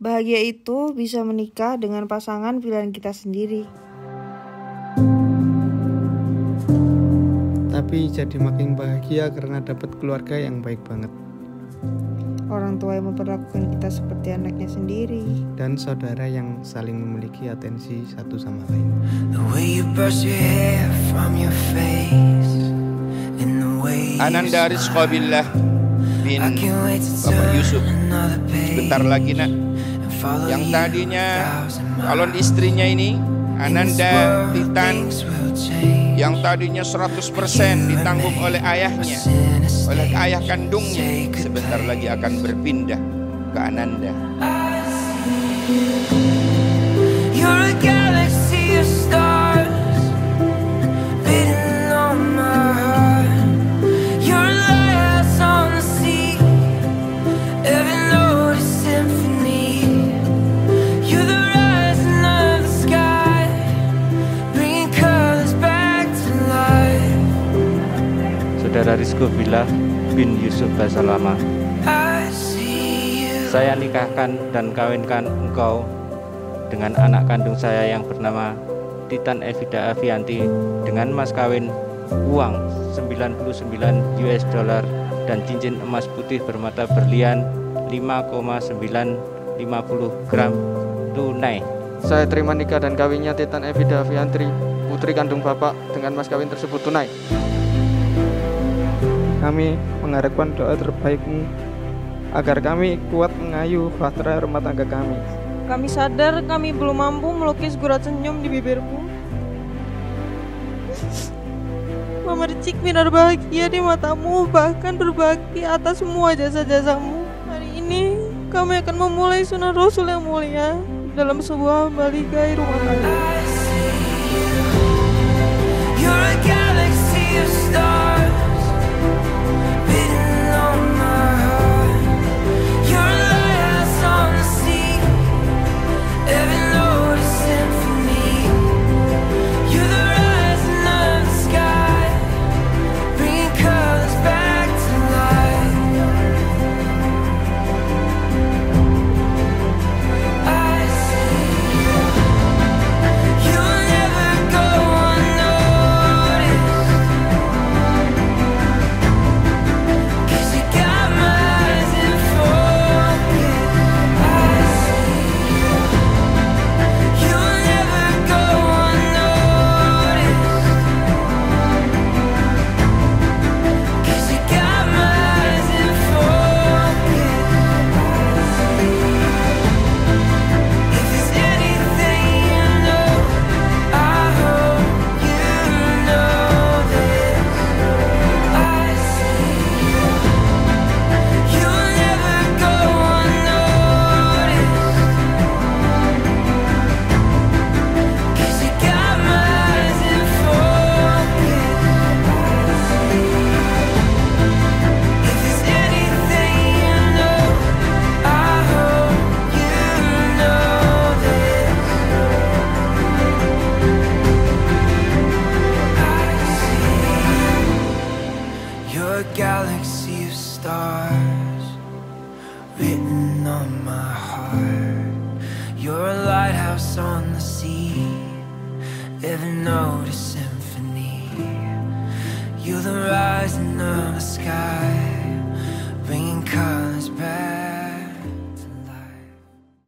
Bahagia itu bisa menikah dengan pasangan pilihan kita sendiri. Tapi jadi makin bahagia karena dapat keluarga yang baik banget. Orang tua yang memperlakukan kita seperti anaknya sendiri. Dan saudara yang saling memiliki atensi satu sama lain. Ananda Rizqabillah bin Bapak Yusuf Sebentar lagi nak Yang tadinya calon istrinya ini Ananda Titan Yang tadinya 100% ditanggung oleh ayahnya Oleh ayah kandungnya. Sebentar lagi akan berpindah ke Ananda Saudara Rizko Billah bin Yusuf Basalama Saya nikahkan dan kawinkan engkau dengan anak kandung saya yang bernama Titan Evida Avianti dengan mas kawin uang 99 US dollar dan cincin emas putih bermata berlian 5,950 gram tunai. Saya terima nikah dan kawinnya Titan Evida Aviantri, putri kandung bapak dengan mas kawin tersebut tunai. Kami mengharapkan doa terbaikmu agar kami kuat mengayu bahtera rumah tangga kami. Kami sadar kami belum mampu melukis gurat senyum di bibirmu. Memercik minar bahagia di matamu, bahkan berbagi atas semua jasa-jasamu. Hari ini kami akan memulai sunnah Rasul yang mulia dalam sebuah baligai rumah tangga. You're a a galaxy of stars Written on my heart. You're a lighthouse on the sea Every note a symphony. You're the rising of the sky Bringing colors